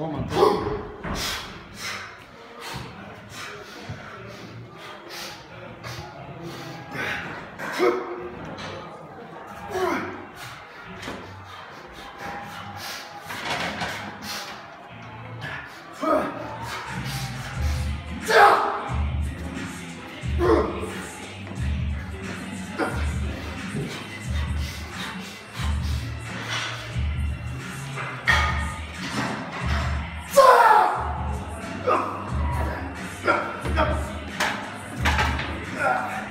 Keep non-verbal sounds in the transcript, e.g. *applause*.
Vamos manter. Huh. *laughs* Yeah.